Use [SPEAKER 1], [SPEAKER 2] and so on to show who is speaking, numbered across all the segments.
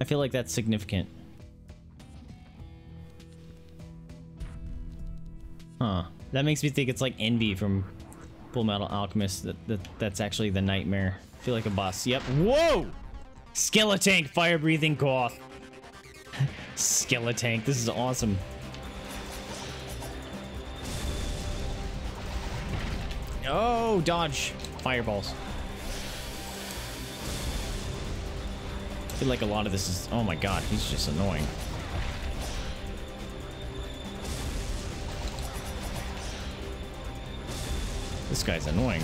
[SPEAKER 1] I feel like that's significant. Huh. That makes me think it's like Envy from Full Metal Alchemist. That, that That's actually the nightmare. I feel like a boss. Yep. Whoa! Skeletank, fire-breathing goth. Skeletank, this is awesome. Oh, dodge. Fireballs. Feel like a lot of this is... Oh my god, he's just annoying. This guy's annoying.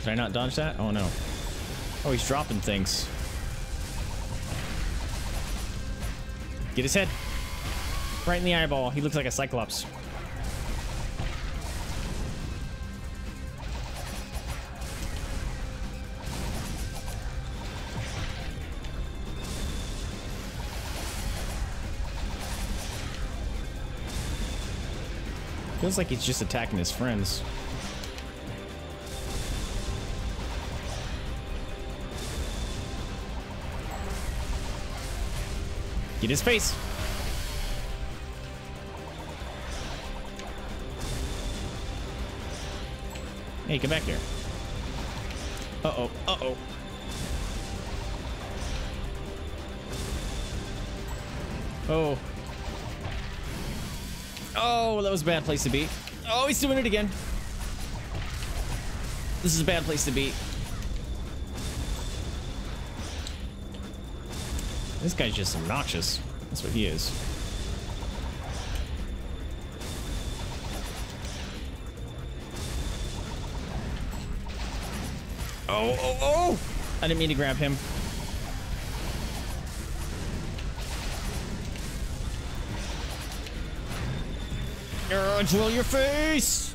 [SPEAKER 1] Did I not dodge that? Oh no. Oh, he's dropping things. Get his head. Right in the eyeball. He looks like a cyclops. Feels like he's just attacking his friends. Get his face. Hey, get back here. Uh-oh, uh-oh. Oh. Oh, that was a bad place to be. Oh, he's doing it again. This is a bad place to be. This guy's just obnoxious. That's what he is. Oh, oh, oh! I didn't mean to grab him. Uh, drill your face!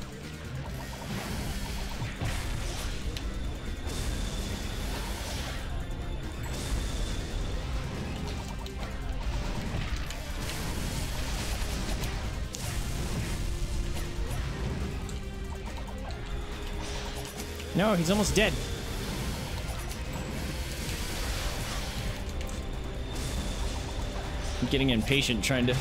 [SPEAKER 1] No, he's almost dead. I'm getting impatient trying to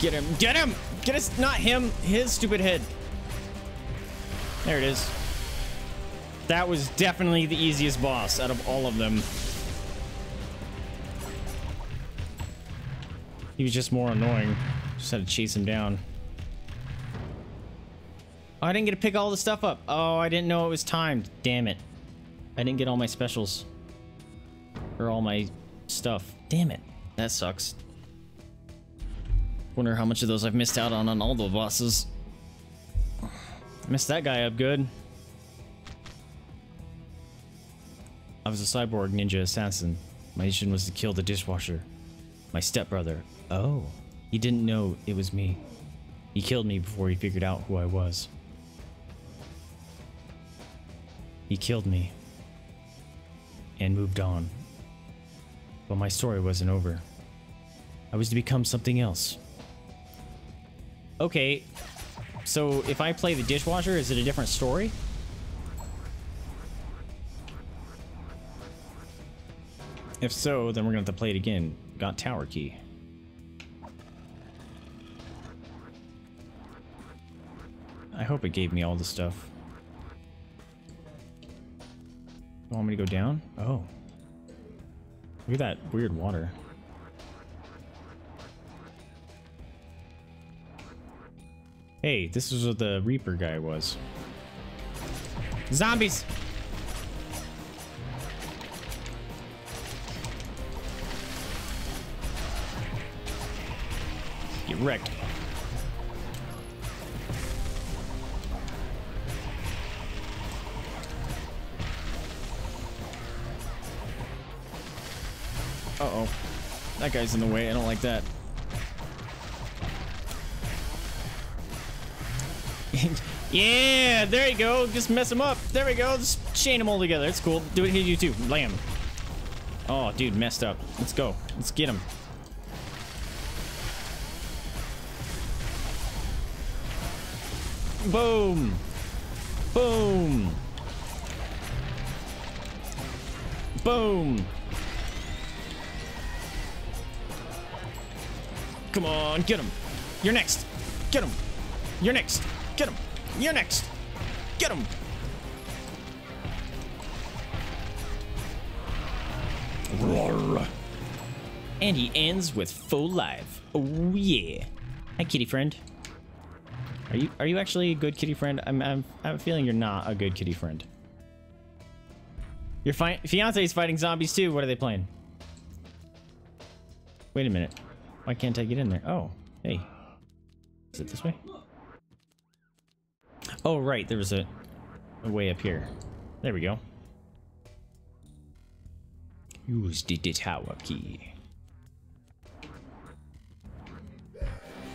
[SPEAKER 1] get him. Get him! Get us, not him, his stupid head. There it is. That was definitely the easiest boss out of all of them. He was just more annoying. Just had to chase him down. Oh, I didn't get to pick all the stuff up. Oh, I didn't know it was timed. Damn it. I didn't get all my specials. Or all my stuff. Damn it. That sucks. Wonder how much of those I've missed out on on all the bosses. Missed that guy up good. I was a cyborg ninja assassin. My mission was to kill the dishwasher. My stepbrother. Oh. He didn't know it was me. He killed me before he figured out who I was. He killed me and moved on. But my story wasn't over. I was to become something else. Okay, so if I play the dishwasher, is it a different story? If so, then we're gonna have to play it again. Got tower key. I hope it gave me all the stuff. You want me to go down? Oh. Look at that weird water. Hey, this is what the Reaper guy was. Zombies! Get wrecked. Uh-oh. That guy's in the way. I don't like that. yeah, there you go. Just mess them up. There we go. Just chain them all together. It's cool. Do it here, you too. Lamb. Oh, dude, messed up. Let's go. Let's get him. Boom. Boom. Boom. Come on, get him. You're next. Get him. You're next. Get him. You're next. Get him. Roar. And he ends with full life. Oh yeah. Hi, kitty friend. Are you are you actually a good kitty friend? I'm I'm I'm feeling you're not a good kitty friend. Your fi fiance is fighting zombies too. What are they playing? Wait a minute. Why can't I get in there? Oh, hey. Is it this way? Oh, right. There was a, a way up here. There we go. Use the tower key.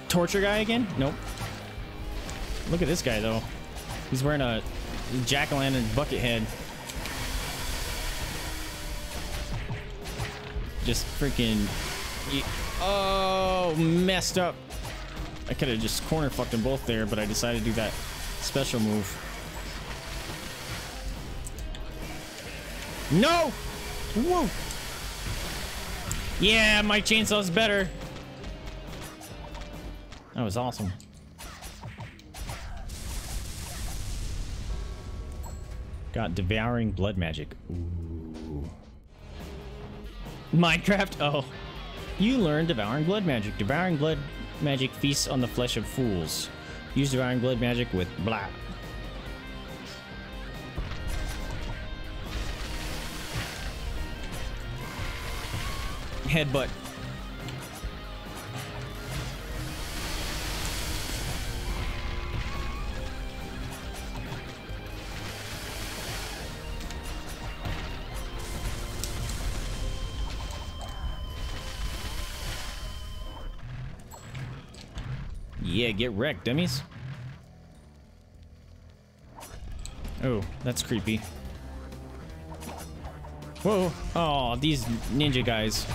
[SPEAKER 1] Torture guy again? Nope. Look at this guy, though. He's wearing a jack-o'-lantern bucket head. Just freaking... Oh, messed up. I could have just corner fucked them both there, but I decided to do that special move. No! Whoa! Yeah, my chainsaw's better. That was awesome. Got devouring blood magic. Ooh. Minecraft? Oh. You learn devouring blood magic. Devouring blood magic feasts on the flesh of fools. Use devouring blood magic with blah. Headbutt. Yeah, get wrecked, dummies. Oh, that's creepy. Whoa. Oh, these ninja guys.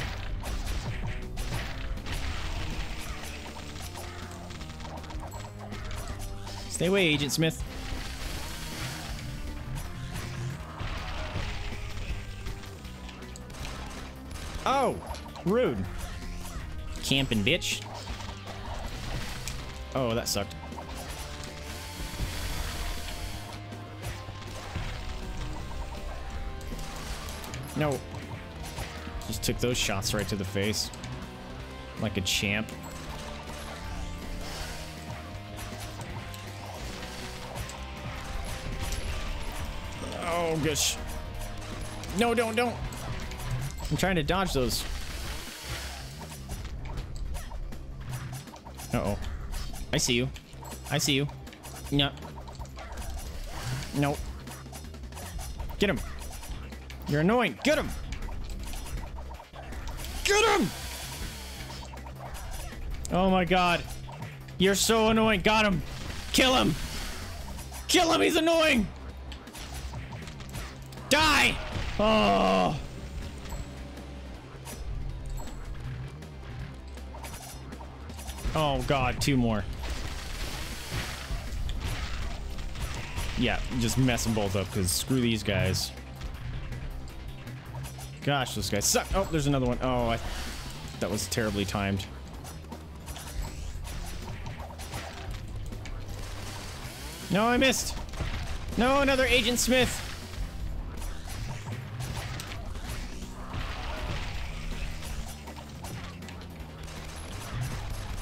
[SPEAKER 1] Stay away, Agent Smith. Oh, rude. Camping bitch. Oh, that sucked. No. Just took those shots right to the face. Like a champ. Oh, gosh. No, don't, don't. I'm trying to dodge those. Uh-oh. I see you. I see you. No. No. Get him. You're annoying. Get him. Get him. Oh my god. You're so annoying. Got him. Kill him. Kill him. He's annoying. Die. Oh. Oh god, two more. Yeah, just mess them both up because screw these guys. Gosh, those guys suck. Oh, there's another one. Oh, I, that was terribly timed. No, I missed. No, another Agent Smith.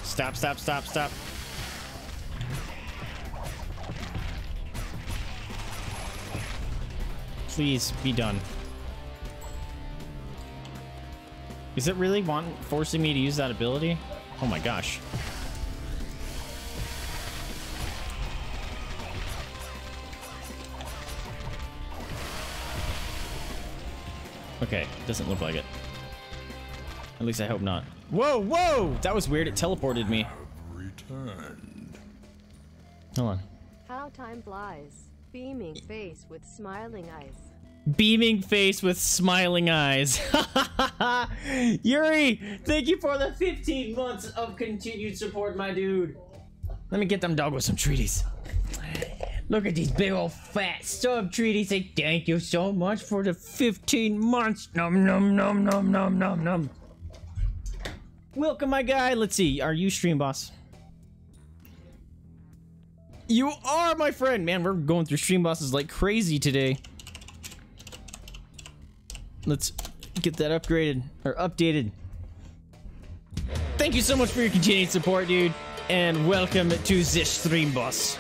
[SPEAKER 1] Stop, stop, stop, stop. Please be done. Is it really want forcing me to use that ability? Oh my gosh. Okay, doesn't look like it. At least I hope not. Whoa, whoa! That was weird. It teleported me. Returned. Hold on.
[SPEAKER 2] How time flies. Beaming face with smiling eyes.
[SPEAKER 1] Beaming face with smiling eyes. Yuri, thank you for the 15 months of continued support, my dude. Let me get them dog with some treaties. Look at these big old fat sub treaties. Say thank you so much for the 15 months. Num num num num num num num. Welcome, my guy. Let's see. Are you stream boss? You are, my friend. Man, we're going through stream bosses like crazy today. Let's get that upgraded or updated. Thank you so much for your continued support, dude. And welcome to this stream boss.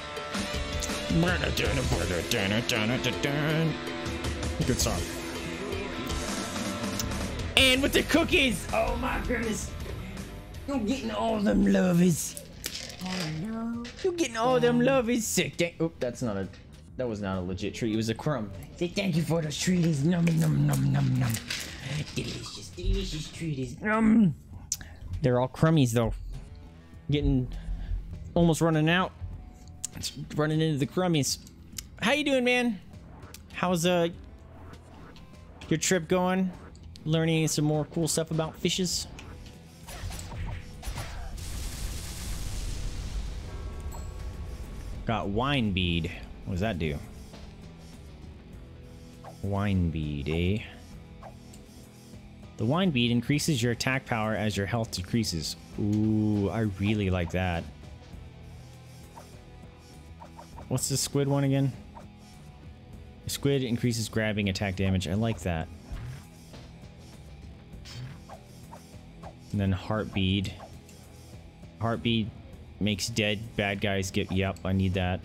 [SPEAKER 1] Good song. And with the cookies! Oh my goodness! You're getting all them lovies.
[SPEAKER 2] Oh no.
[SPEAKER 1] You're getting all them lovies. Sick. Thank- Oop, that's not a. That was not a legit treat. It was a crumb. Say thank you for those treaties. Num num num num num. Delicious, delicious treaties. Num. They're all crummies though. Getting almost running out. It's running into the crummies. How you doing, man? How's uh your trip going? Learning some more cool stuff about fishes? Got wine bead. What does that do? Wine bead, eh? The wine bead increases your attack power as your health decreases. Ooh, I really like that. What's the squid one again? Squid increases grabbing attack damage. I like that. And then heart bead. Heart bead makes dead bad guys get. Yep, I need that.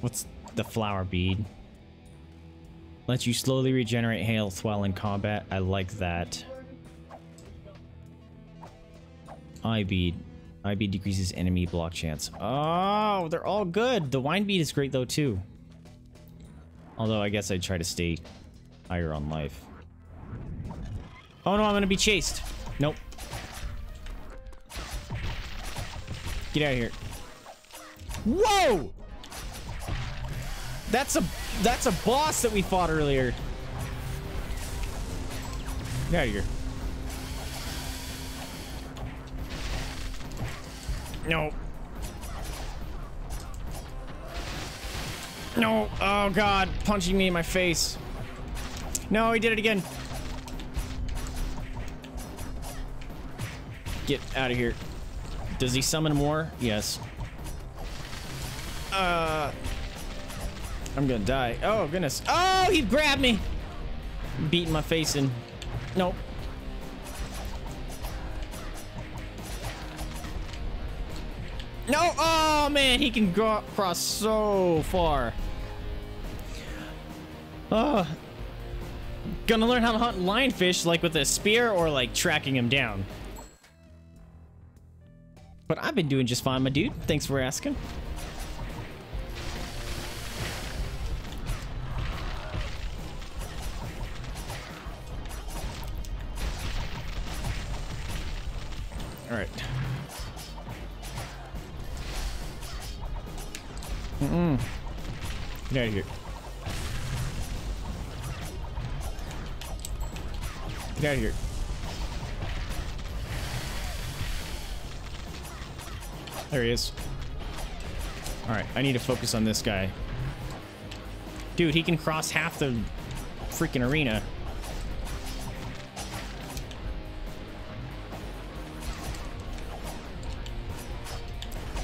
[SPEAKER 1] What's the flower bead? Lets you slowly regenerate health while in combat. I like that. Eye bead. Eye bead decreases enemy block chance. Oh, they're all good. The wine bead is great though too. Although I guess I'd try to stay higher on life. Oh no, I'm gonna be chased. Nope. Get out of here. Whoa! That's a that's a boss that we fought earlier. Get out of here. No. No. Oh god, punching me in my face. No, he did it again. Get out of here. Does he summon more? Yes. Uh I'm gonna die. Oh goodness. Oh, he grabbed me. Beating my face in. Nope. No! Oh man, he can go across so far. Oh. Gonna learn how to hunt lionfish like with a spear or like tracking him down. But I've been doing just fine, my dude. Thanks for asking. Need to focus on this guy. Dude, he can cross half the freaking arena.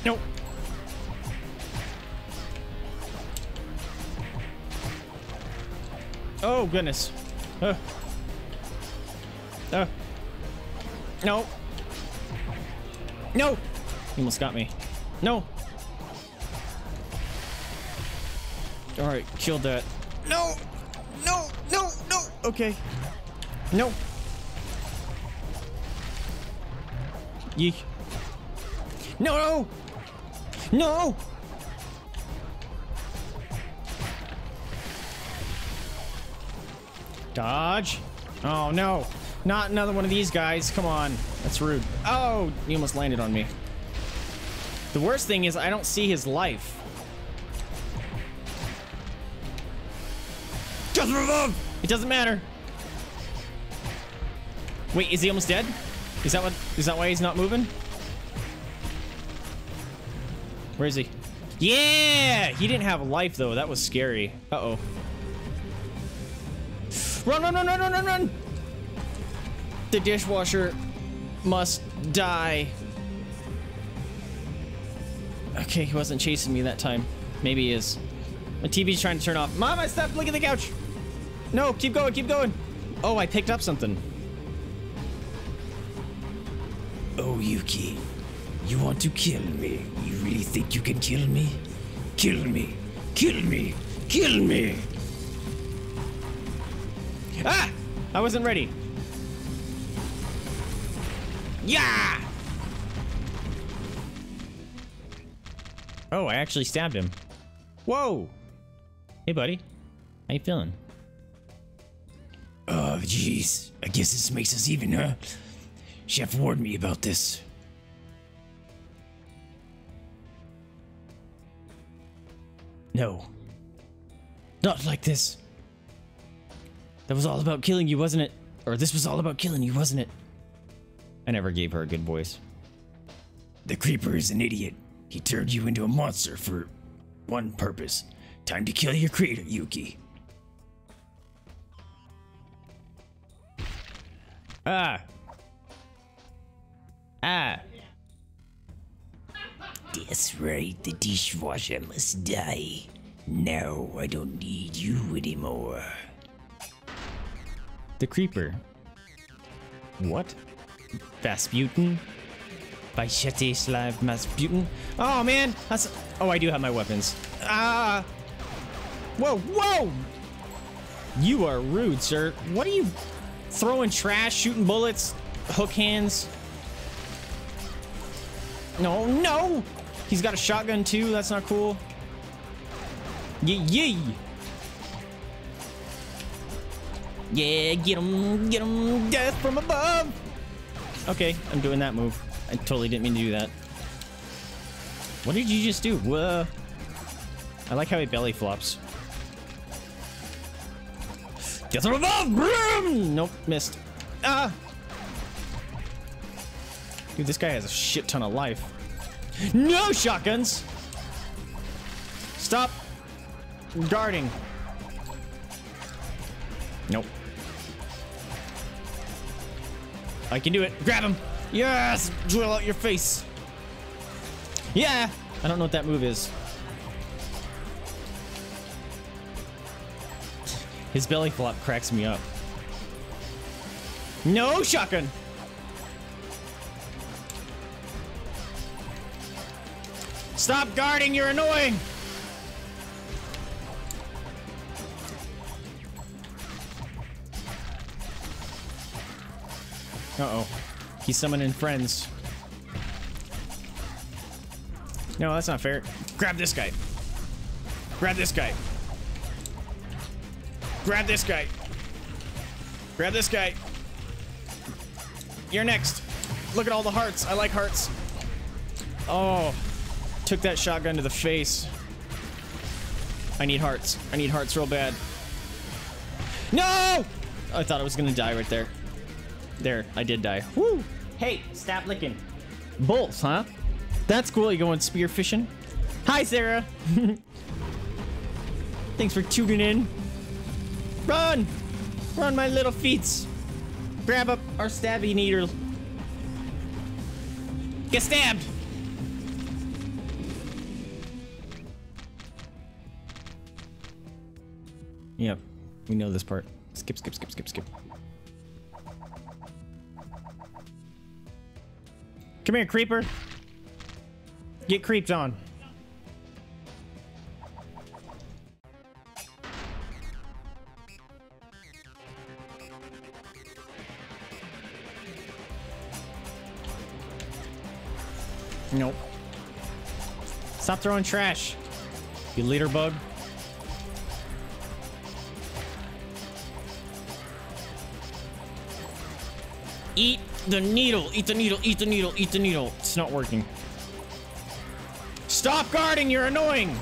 [SPEAKER 1] Nope. Oh, goodness. Uh. Uh. No. No! He almost got me. No! Alright, killed that. No! No! No! No! Okay. No! Yeek. No! No! Dodge. Oh, no. Not another one of these guys. Come on. That's rude. Oh, he almost landed on me. The worst thing is I don't see his life. It doesn't matter. Wait, is he almost dead? Is that what? Is that why he's not moving? Where is he? Yeah! He didn't have life, though. That was scary. Uh-oh. Run, run, run, run, run, run, run! The dishwasher must die. Okay, he wasn't chasing me that time. Maybe he is. My TV's trying to turn off. Mom, I stopped. Look at the couch. No, keep going, keep going. Oh, I picked up something.
[SPEAKER 3] Oh, Yuki, you want to kill me? You really think you can kill me? Kill me! Kill me! Kill me!
[SPEAKER 1] Ah! I wasn't ready. Yeah! Oh, I actually stabbed him. Whoa! Hey, buddy. How you feeling?
[SPEAKER 3] Jeez. I guess this makes us even, huh? Chef warned me about this.
[SPEAKER 1] No. Not like this. That was all about killing you, wasn't it? Or this was all about killing you, wasn't it? I never gave her a good voice.
[SPEAKER 3] The Creeper is an idiot. He turned you into a monster for one purpose. Time to kill your creator, Yuki.
[SPEAKER 1] Ah. Ah.
[SPEAKER 3] That's right, the dishwasher must die. Now I don't need you anymore.
[SPEAKER 1] The Creeper. What? Vasputin? Slav Masputin? Oh man, that's. Oh, I do have my weapons. Ah! Whoa, whoa! You are rude, sir. What are you throwing trash, shooting bullets, hook hands? No, no! He's got a shotgun too. That's not cool. Yee yee! Yeah, get him, get him, death from above! Okay, I'm doing that move. I totally didn't mean to do that. What did you just do? Whoa. I like how he belly flops. Death from above! Vroom! Nope, missed. Ah! Dude, this guy has a shit ton of life. No shotguns! Stop guarding. Nope. I can do it. Grab him. Yes! Drill out your face. Yeah! I don't know what that move is. His belly flop cracks me up. No shotgun! Stop guarding, you're annoying! Uh-oh. He's summoning friends. No, that's not fair. Grab this guy. Grab this guy. Grab this guy. Grab this guy. You're next. Look at all the hearts. I like hearts. Oh. Took that shotgun to the face. I need hearts. I need hearts real bad. No! I thought I was gonna die right there. There, I did die. Woo! Hey, stop licking. Bulls, huh? That's cool. You going spear fishing? Hi, Sarah. Thanks for tuning in. Run! Run, my little feets. Grab up our stabby needle. Get stabbed! Yep, we know this part. Skip, skip, skip, skip, skip. Come here, creeper. Get creeped on. Nope. Stop throwing trash, you leader bug. Eat the needle, eat the needle, eat the needle, eat the needle. It's not working. Stop guarding, you're annoying!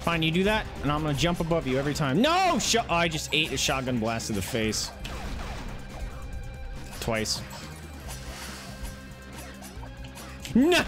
[SPEAKER 1] Fine, you do that, and I'm gonna jump above you every time. No! Sh oh, I just ate a shotgun blast to the face. Twice. No!